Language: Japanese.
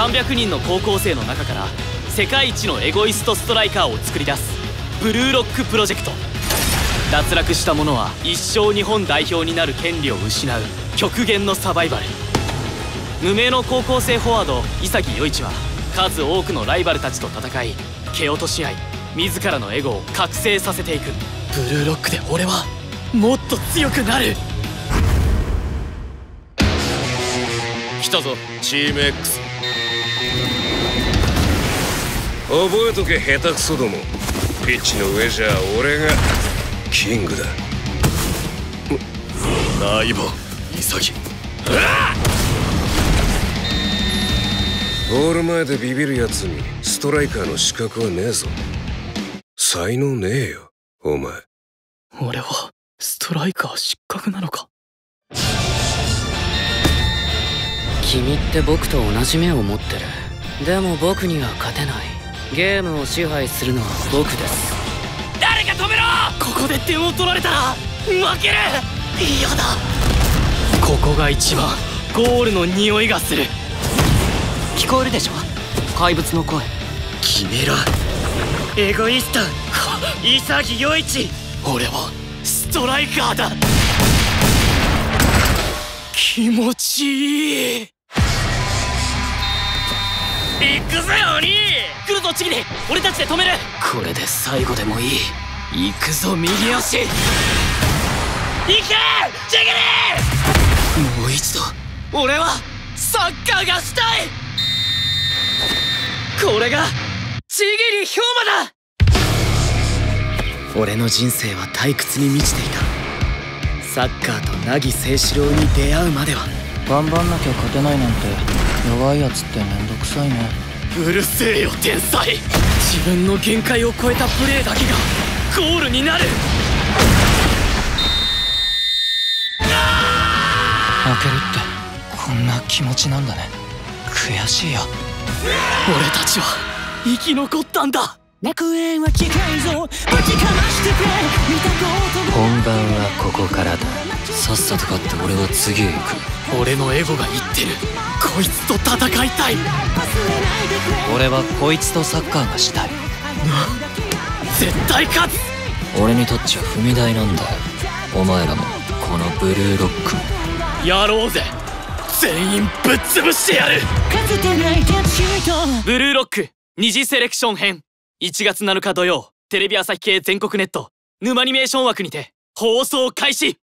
300人の高校生の中から世界一のエゴイストストライカーを作り出すブルーロックプロジェクト。脱落した者は一生日本代表になる権利を失う極限のサバイバル。無名の高校生フォワード潔与一は数多くのライバルたちと戦い蹴落とし合い自らのエゴを覚醒させていく。ブルーロックで俺はもっと強くなる。来たぞチーム X 覚えとけ下手くそども。ピッチの上じゃ俺が。キングだ。ナイバ潔ゴール前でビビるやつにストライカーの資格はねえぞ。才能ねえよお前。俺はストライカー失格なのか。君って僕と同じ目を持ってる。でも僕には勝てないゲームを支配するのは僕です。誰か止めろ!ここで点を取られたら負ける!嫌だ!ここが一番ゴールの匂いがする。聞こえるでしょ?怪物の声。決めろエゴイスト潔与一俺はストライカーだ。気持ちいい行くぜ鬼。来るぞチギリ俺たちで止める。これで最後でもいい。行くぞ右足。行けチギリもう一度。俺はサッカーがしたい。これがちぎり氷馬だ。俺の人生は退屈に満ちていた。サッカーと凪清志郎に出会うまでは。頑張んなきゃ勝てないなんて弱いやつってめんどくさいね。うるせえよ天才。自分の限界を超えたプレーだけがゴールになる。負けるってこんな気持ちなんだね。悔しいよ。俺たちは生き残ったんだ。楽園は近いぞ。ぶちかましてくれ見たこと本番はここからだ。さっさと勝って俺は次へ行く俺のエゴが言ってる。こいつと戦いたい。俺はこいつとサッカーがしたい。絶対勝つ。俺にとっちゃ踏み台なんだよ。お前らもこのブルーロック。もやろうぜ。全員ぶっ潰してやる。ブルーロック二次セレクション編。1月7日土曜テレビ朝日系全国ネット。沼アニメーション枠にて放送開始